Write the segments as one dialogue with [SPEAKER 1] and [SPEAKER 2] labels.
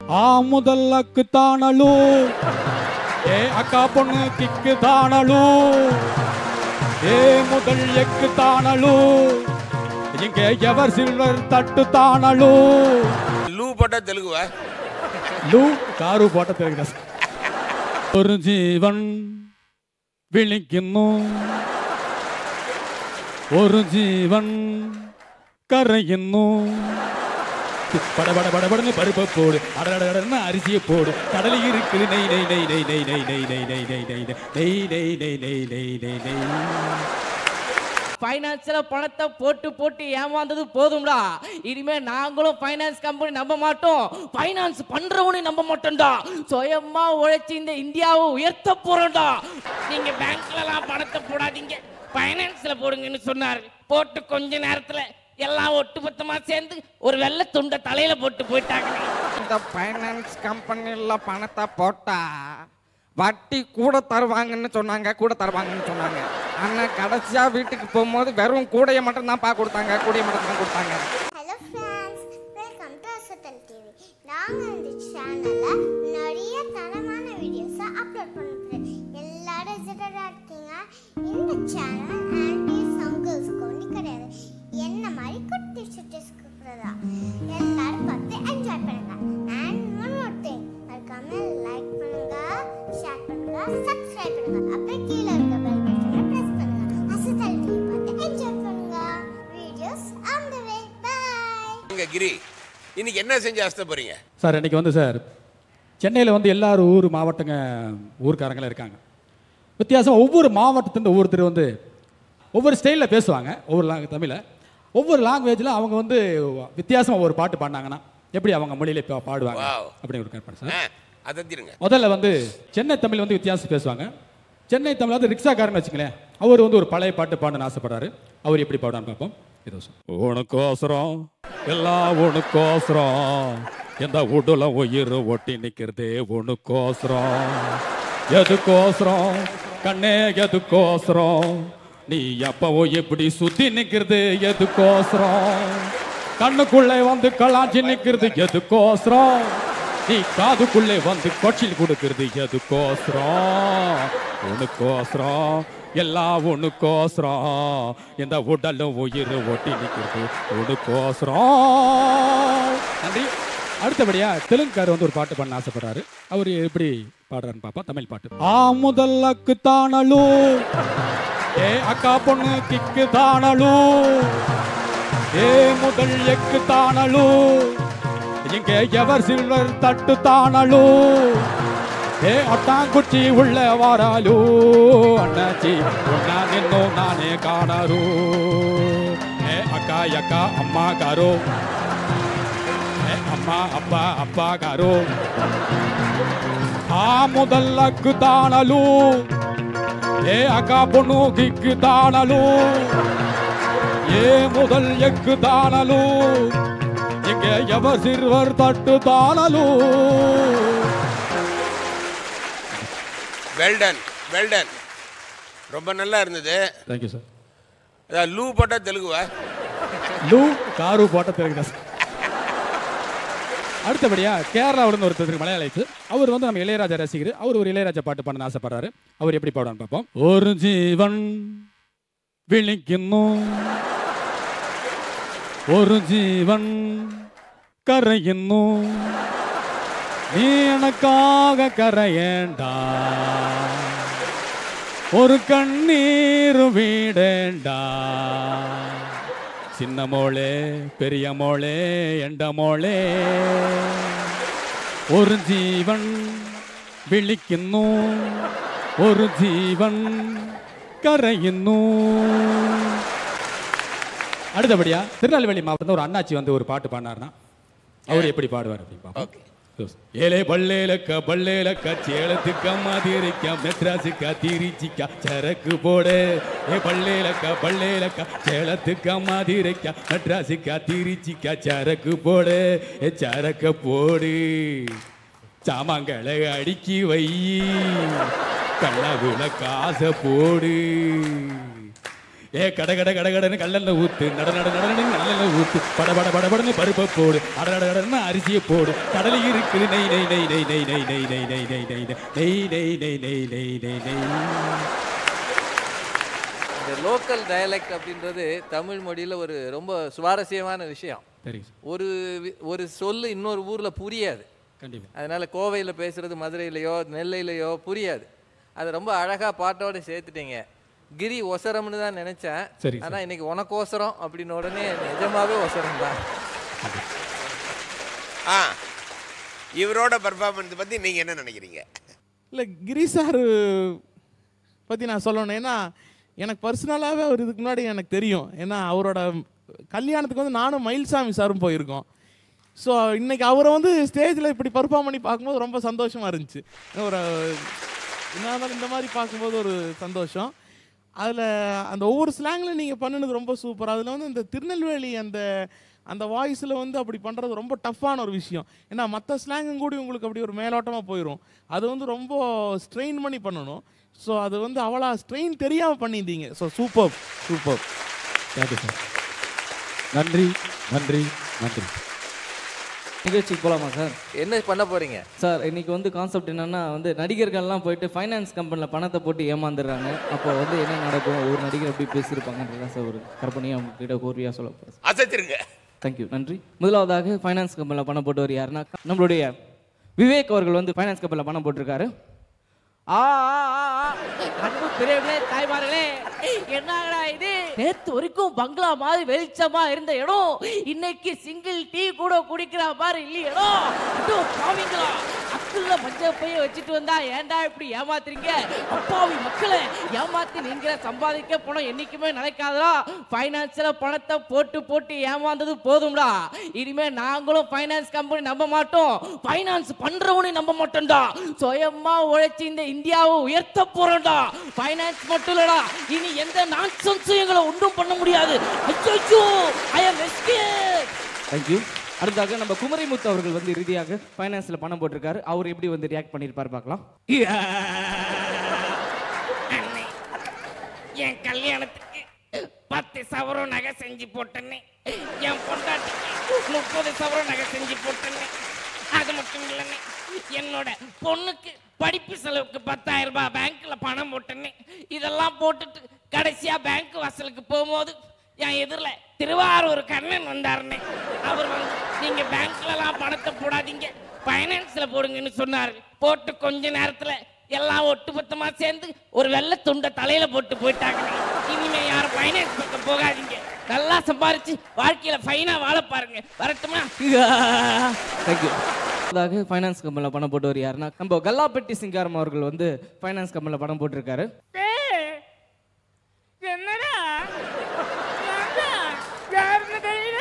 [SPEAKER 1] ஆ முதல் அக்கு தானலு. ஏ அக்கா பொண்ணு கிக்கு தானலு. ஏ முதல் எக்கு தானலு. இங்க எவர் சில்வர் தட்டு தானலு.
[SPEAKER 2] லூ போட்டா தெலுங்குவா?
[SPEAKER 1] லூ காரு போட்டா தெலுங்குதா ஒரு ஜீவன் വിളിക്കുന്നു ഒരു ജീവൻ കരയുന്നു പടപട പടപടന്ന് പരുപ്പ് പോട് അടടടന്ന് അരിശിയെ പോട് കടലിൽ இருக்குது நெய் நெய் நெய் நெய் நெய் நெய் நெய் நெய் நெய் நெய் நெய் நெய் நெய் நெய் நெய் நெய் நெய் நெய்
[SPEAKER 3] ஃபைனான்ஸ்ல பணத்தை போட்டு போட்டு ஏமாந்தது போதும்டா இனிமே நாங்களும் ஃபைனான்ஸ் கம்பெனி நம்ப மாட்டோம் ஃபைனான்ஸ் பண்றவனையும் நம்ப மாட்டோம்டா சுயமா உழைச்சி இந்த இந்தியாவை உயர்த்த போறோம்டா நீங்க பேங்க்ல எல்லாம் பணத்தை போடாதீங்க ஃபைனான்ஸ்ல போடுங்கன்னு சொன்னார். போட்டு கொஞ்ச நேரத்துல எல்லாம் ஒட்டுமொத்தமா சேர்ந்து ஒரு வெள்ளை துண்டை தலையில போட்டு போயிட்டாங்க.
[SPEAKER 4] இந்த ஃபைனான்ஸ் கம்பெனில பணத்தை போட்டா வட்டி கூட தருவாங்கன்னு சொன்னாங்க கூட தருவாங்கன்னு சொன்னாங்க. ஆனால் கடைசியா வீட்டுக்கு போகும்போது வெறும் கூடையை மட்டும் தான் பா கொடுத்தாங்க கூடைய மட்டும் தான் கொடுத்தாங்க.
[SPEAKER 2] இன்னைக்கு என்ன செஞ்சு அஸ்த போறீங்க?
[SPEAKER 1] சார் இன்னைக்கு வந்து சார் சென்னையில் வந்து எல்லாரும் ஊர் மாவட்டங்க ஊர்க்காரங்களும் இருக்காங்க. வித்தியாசம் ஒவ்வொரு மாவட்டத்திலிருந்து ஒவ்வொருத்தர் வந்து ஒவ்வொரு ஸ்டைலில் பேசுவாங்க ஒவ்வொரு லாங் தமிழை ஒவ்வொரு லாங்குவேஜில் அவங்க வந்து வித்தியாசமாக ஒரு பாட்டு பாடினாங்கன்னா எப்படி அவங்க மொழியில பா- பாடுவாங்க
[SPEAKER 2] Wow.
[SPEAKER 1] அப்படி ஒரு கேட்பாங்க சார்.
[SPEAKER 2] அதை
[SPEAKER 1] முதல்ல வந்து சென்னை தமிழ் வந்து வித்தியாசம் பேசுவாங்க. சென்னை தமிழ் வந்து ரிக்ஷாக்காரன்னு வச்சுங்களேன் அவர் வந்து ஒரு பழைய பாட்டு பாடணும்னு ஆசைப்படுறாரு. அவர் எப்படி பாடுறான்னு பார்ப்போம். இது உனக்கோசரம் எல்லாம் உனக்கோசரம். இந்த உடல உயிர் ஒட்டி நிற்கிறது உனக்கோசரம். எதுக்கோசரம்? கண்ணே எதுக்கோசரம்? நீ எப்பவோ எப்படி சுத்தி நிற்கிறது எதுக்கோசரம்? கண்ணுக்குள்ளே வந்து கலாச்சி நிற்கிறது எதுக்கோசரம்? நீ காதுக்குள்ளே வந்து கொச்சில் கொடுக்கிறது எதுக்கோசரம்? உனக்கோசரம். எல்லாம் உனக்கோசரம். இந்த உடலும் உயிர் ஒட்டி நிற்கிறது உனக்கோசரம். நன்றி. அடுத்தபடியா தெலுங்குக்காரர் வந்து ஒரு பாட்டு பண்ண ஆசைப்படுறாரு. அவர் எப்படி பாடுறாருன்னு பாப்பா தமிழ் பாட்டு. ஆ முதல்லக்கு தானலு. ஏ அக்கா பொண்ணு கிக்கு தானலு. ஏ முதல் எக்கு தானலு. இங்கே எவர் சில்வர் தட்டு தானலோ? ஏ அட்டாங்குச்சி உள்ளே வாராலோ? அண்ணாச்சி உன்னா நின்னோ நானே காணாரோ? ஏ அக்கா அக்கா அம்மா காரோ? ஏ அம்மா அப்பா அப்பா காரோ? ஆ முதல்லக்கு தானலோ? ஏ அக்கா பொண்ணு கிக்கு தானலோ? ஏ முதல் எக்கு தானலோ? கேயவ சிறுவர் தட்டு தாளலூ?
[SPEAKER 2] வெல்டன் வெல்டன் ரொம்ப நல்லா இருந்தது.
[SPEAKER 1] தேங்க் யூ சார்
[SPEAKER 2] ஏதாவது லூ போட்டால் தெலுங்குவா?
[SPEAKER 1] லூ காரு போட்டால் தெலுங்குதா சார் அடுத்தபடியா கேரளாவிலிருந்து ஒருத்தர் மலையாளித்து அவர் வந்து நம்ம இளையராஜா ரசிகர். அவர் ஒரு இளையராஜா பாட்டு பண்ண ஆசைப்படுறாரு. அவர் எப்படி பாடுவான்னு பார்ப்போம். ஒரு ஜீவன் விழிக்கணும். ஒரு ஜீவன் കരയുന്നു നീ എനക്കാകെ കരയേണ്ട ഒരു കണ്ണീര് വീടേണ്ട சின்ன மோளே பெரிய மோளே எண்ட மோளே ഒരു ജീവൻ വിളിക്കുന്നു ഒരു ജീവൻ കരയുന്നു அடுத்தபடியா திருநெல்வேலி மாவட்டத்தில் ஒரு அண்ணாச்சி வந்து ஒரு பாட்டு பாடினார்னா அவர் எப்படி பாடுவார் பார்ப்போம். ஏலே பல்லேலக்க பல்லேலக்க சேலத்துக்க மாதிரிக்க மெத்ராசுக்க திருச்சிக்க சரக்கு போடு. ஏ பல்லேலக்க பல்லேலக்க சேலத்துக்க மாதிரிக்க மெட்ராசுக்க திருச்சிக்க சரக்கு போடு. ஏ சரக்க போடு. சாமான்களை அடுக்கி வை. கண்ணகுல காசை போடு. ஏ கட கட கட கடன்னு கல்லல்ல ஊத்து நட நட நடனு நல்லெண்ண ஊத்து பட பட பட படன்னு பருப்பை போடு அட அட அடன்னு அரிசியை போடு கடலை இருக்குது நெய் நெய் நெய் நெய் நெய் நெய் நெய் நெய் நெய் நெய் நெய் நெய் நெய் நெய் நெய் நெய் நெய் நெய்
[SPEAKER 5] இந்த லோக்கல் டயலெக்ட் அப்படின்றது தமிழ் மொழியில் ஒரு ரொம்ப சுவாரஸ்யமான விஷயம் ஒரு ஒரு சொல்லு இன்னொரு ஊரில் புரியாது
[SPEAKER 1] கண்டிப்பா
[SPEAKER 5] அதனால கோவையில் பேசுறது மதுரையிலையோ நெல்லையிலையோ புரியாது அது ரொம்ப அழகாக பாட்டோட சேர்த்துட்டீங்க கிரி ஒசரம்னு தான் நினைச்சேன்.
[SPEAKER 1] சரி.
[SPEAKER 5] ஆனால் இன்னைக்கு உனக்கு ஒசரம் அப்படின்னு உடனே நிஜமாவே ஒசரம் தான்.
[SPEAKER 2] ஆ இவரோட பர்ஃபார்மன்ஸ் பத்தி நீங்க என்ன நினைக்கிறீங்க?
[SPEAKER 6] இல்லை கிரி சார் பற்றி நான் சொல்லணும். ஏன்னா எனக்கு பர்சனலாகவே அவர் இதுக்கு முன்னாடி எனக்கு தெரியும். ஏன்னா அவரோட கல்யாணத்துக்கு வந்து நானும் மயில்சாமி சாரும் போயிருக்கோம். ஸோ இன்னைக்கு அவரை வந்து ஸ்டேஜில் இப்படி பர்ஃபார்ம் பண்ணி பார்க்கும்போது ரொம்ப சந்தோஷமாக இருந்துச்சு. ஒரு என்ன இந்த மாதிரி பார்க்கும்போது ஒரு சந்தோஷம். அதில் அந்த ஒவ்வொரு ஸ்லாங்கில் நீங்கள் பண்ணினது ரொம்ப சூப்பர் அதில் வந்து இந்த திருநெல்வேலி அந்த அந்த வாய்ஸில் வந்து அப்படி பண்ணுறது ரொம்ப டஃப்பான ஒரு விஷயம். ஏன்னா மற்ற ஸ்லாங்கும் கூட உங்களுக்கு அப்படி ஒரு மேலோட்டமாக போயிடும் அது வந்து ரொம்ப ஸ்ட்ரெயின் பண்ணி பண்ணணும். ஸோ அது வந்து அவ்வளோ ஸ்ட்ரெயின் தெரியாமல் பண்ணியிருந்தீங்க. So super super
[SPEAKER 1] thank you sir நன்றி நன்றி நன்றி.
[SPEAKER 3] நிகழ்ச்சிக்கு போலாமா சார்
[SPEAKER 5] என்ன பண்ண போறீங்க?
[SPEAKER 3] சார் இன்னைக்கு வந்து கான்செப்ட் என்னன்னா வந்து நடிகர்கள்லாம் போயிட்டு ஃபைனான்ஸ் கம்பெனியில் பணத்தை போட்டு ஏமாந்துடுறாங்க. அப்போ வந்து என்ன நடக்கும்? ஒரு நடிகர் எப்படி பேசியிருப்பாங்கன்றதான் சார் ஒரு கற்பனையாக அவங்க கிட்ட கோர்வையாக சொல்ல போகிறேன்
[SPEAKER 2] அசைச்சிருங்க.
[SPEAKER 3] தேங்க்யூ நன்றி. முதலாவதாக ஃபைனான்ஸ் கம்பெனியில் பணம் போட்டவர் யாருன்னா நம்மளுடைய விவேக் அவர்கள் வந்து ஃபைனான்ஸ் கம்பெனியில் பணம் போட்டிருக்காரு. ஆ ஆ, ஆ. அன்பு பிறவிலே தாய்மார்களே என்னடா இது? நேத்து வரைக்கும் பங்களா மாதிரி வெளிச்சமா இருந்த இடம். இன்னைக்கு சிங்கிள் டீ கூட குடிக்கிற மாதிரி இல்லையடோ. இதோ பாவிங்களா? அக்குள்ள மஞ்சள் பைய வச்சுட்டு வந்தா ஏன்டா இப்படி ஏமாத்துறீங்க? அப்பாவி மக்களை ஏமாத்தி நீங்க சம்பாதிக்க பணம் என்னைக்குமே நினைக்காதடா. ஃபைனான்ஸ்ல பணத்தை போட்டு போட்டு ஏமாந்தது போதும்டா. இனிமே நாங்களும் ஃபைனான்ஸ் கம்பெனி நம்ப மாட்டோம். ஃபைனான்ஸ் பண்றவனையும் நம்ப மாட்டோம்டா. சுயமா உழைச்சி இந்த இந்தியாவை உயர்த்த போறோம்டா. ஃபைனான்ஸ் மட்டும் இல்லடா. இனி எந்த நான்சென்ஸும் எங்களை ஒன்றும் பண்ண முடியாது. அச்சோ ஐ அம் தேங்க்யூ அடுத்தாக நம்ம குமரிமுத்து அவர்கள் வந்து இறுதியாக ஃபைனான்ஸ்ல பணம் போட்டிருக்காரு. அவர் எப்படி வந்து ரியாக்ட் பண்ணியிருப்பாரு பார்க்கலாம்.
[SPEAKER 7] அண்ணே என் கல்யாணத்துக்கு பத்து சவரம் நகை செஞ்சு போட்டேன்னே என் பொண்டாட்டிக்கு முப்பது சவரம் நகை செஞ்சு போட்டேன்னே அது மட்டும் இல்லைண்ணே என்னோட பொண்ணுக்கு படிப்பு செலவுக்கு பத்தாயிரம் ரூபாய் பேங்க்ல பணம் போட்டேன்னே இதெல்லாம் போட்டுட்டு கடைசியா பேங்க் வாசலுக்கு போகும்போது என் எதிரில் திருவாரூர் கண்ணன் வந்தாருண்ணே அவர் வந்து நீங்க பேங்க்லலாம் பணத்தை போடாதீங்க. ஃபைனான்ஸ்ல போடுங்கன்னு சொன்னாரு. போட்டு கொஞ்ச நேரத்துல எல்லாம் ஒட்டுமொத்தமா சேர்ந்து ஒரு வெள்ளை துண்டை தலையில போட்டு போயிட்டாங்க. இனிமே யாரும் ஃபைனான்ஸ் பக்கம் போகாதீங்க. நல்லா சம்பாரிச்சு வாழ்க்கையில ஃபைனா வாழ பாருங்க. வரட்டுமா?
[SPEAKER 3] தேங்க்யூ அதாக ஃபைனான்ஸ் கம்பெனியில் பணம் போட்டவர் யாருன்னா நம்ம கல்லாப்பட்டி சிங்காரம் அவர்கள் வந்து ஃபைனான்ஸ் கம்பெனியில் பணம் போட்டிருக்காரு.
[SPEAKER 7] என்னடா? யாருன்னு தெரியல.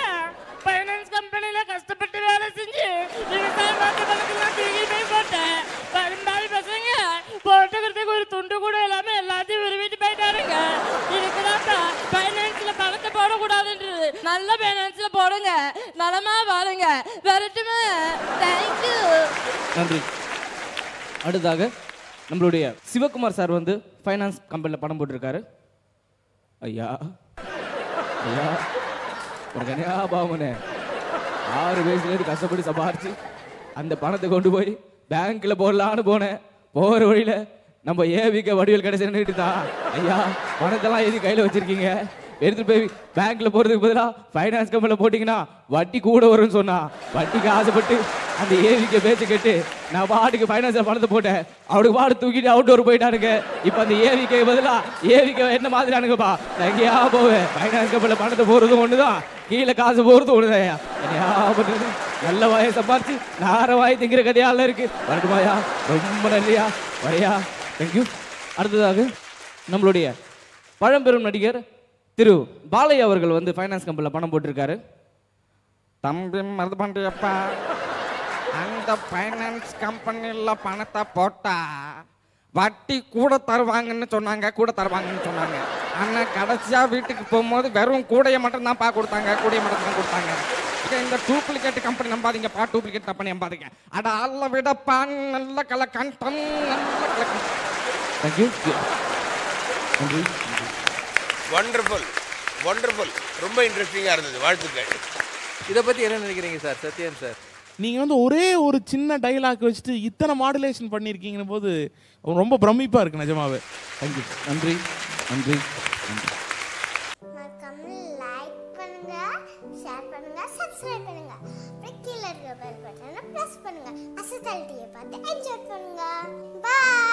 [SPEAKER 7] ஃபைனான்ஸ் கம்பெனில கஷ்டப்பட்டு வேலை செஞ்சு விவசாயம் பார்த்த பணத்தெல்லாம் தூக்கி போய் போட்டேன். பெரும்பாலு பசங்க போட்டுக்கிறதுக்கு ஒரு துண்டு கூட இல்லாம எல்லாத்தையும் விரும்பிட்டு போயிட்டாருங்க இதுக்குதான் ஃபைனான்ஸ்ல பணத்தை போடக்கூடாதுன்றது. நல்ல ஃபைனான்ஸ்ல போடுங்க. நலமா வாழுங்க. வரட்டுமே? தேங்க்யூ
[SPEAKER 3] நன்றி. அடுத்ததாக நம்மளுடைய சிவகுமார் சார் வந்து ஃபைனான்ஸ் கம்பெனியில் பணம் போட்டிருக்காரு. ஐயா ஐயா உனக்கு என்ன பாவனே ஆறு வயசுலேருந்து கஷ்டப்பட்டு சம்பாரிச்சு அந்த பணத்தை கொண்டு போய் பேங்க்கில் போடலான்னு போனேன் போகிற வழியில நம்ம ஏவிக்க வடிவல் கடைசி தான் ஐயா பணத்தெல்லாம் எது கையில் வச்சுருக்கீங்க எடுத்துட்டு போய் பேங்க்ல போறதுக்கு பதிலாக ஃபைனான்ஸ் கம்பெனியில் போட்டிங்கன்னா வட்டி கூட வரும்னு சொன்னா. வட்டிக்கு ஆசைப்பட்டு அந்த ஏவிக்க பேச்சு கேட்டு நான் பாட்டுக்கு ஃபைனான்ஸில் பணத்தை போட்டேன். அவனுக்கு பாடு தூக்கிட்டு அவுட்டோர் போயிட்டானுங்க. இப்போ அந்த ஏவிக்கு பதிலாக ஏவிக்க என்ன மாதிரியானுங்கப்பா நான் எங்கேயா போவேன். ஃபைனான்ஸ் கம்பெனியில் பணத்தை போகிறதும் ஒன்று தான் கீழே காசு போகிறதும் ஒன்று தான் என்னையா நல்ல வாயை சம்பாரிச்சு நார வாய் திங்கிற கதையால இருக்கு. வரட்டுமாயா ரொம்ப நன்றியா வரையா. தேங்க்யூ அடுத்ததாக நம்மளுடைய பழம்பெரும் நடிகர் திரு பாலையா அவர்கள் வந்து ஃபைனான்ஸ் கம்பெனியில் பணம் போட்டிருக்காரு.
[SPEAKER 4] தம்பி மருதுபாண்டியப்பா அந்த ஃபைனான்ஸ் கம்பெனியில் பணத்தை போட்டா வட்டி கூட தருவாங்கன்னு சொன்னாங்க கூட தருவாங்கன்னு சொன்னாங்க. ஆனால் கடைசியாக வீட்டுக்கு போகும்போது வெறும் கூடையை மட்டும் தான் பா கொடுத்தாங்க கூடையை மட்டும் தான் கொடுத்தாங்க இந்த டூப்ளிகேட் கம்பெனி நம்பாதீங்கப்பா டூப்ளிகேட் கம்பெனி நம்பாதீங்க. அட அல்ல விடப்பா நல்ல கலக்கண்டம் நல்ல கலக்கம்
[SPEAKER 3] தேங்க்யூ நன்றி
[SPEAKER 2] ஒண்டர்ஃபுல் ஒண்டர்ஃபுல் ரொம்ப இன்ட்ரெஸ்டிங்காக இருந்தது. வாழ்த்துக்கள்.
[SPEAKER 5] இதை பற்றி என்ன நினைக்கிறீங்க சார்? சத்யன் சார்.
[SPEAKER 6] நீங்கள் வந்து ஒரே ஒரு சின்ன டைலாக் வச்சுட்டு இத்தனை மாடுலேஷன் பண்ணியிருக்கீங்கன்னு போது ரொம்ப பிரமிப்பாக இருக்கு நிஜமாவே. தேங்க்யூ
[SPEAKER 1] நன்றி. நன்றி. நன்றி.
[SPEAKER 8] மறக்காம லைக் பண்ணுங்க ஷேர் பண்ணுங்க சப்ஸ்கிரைப் பண்ணுங்க. அப்புறம் கீழே இருக்க பெல் பட்டனை ப்ரெஸ் பண்ணுங்க. அசத்தல் டிவியை பார்த்து என்ஜாய் பண்ணுங்க. பாய்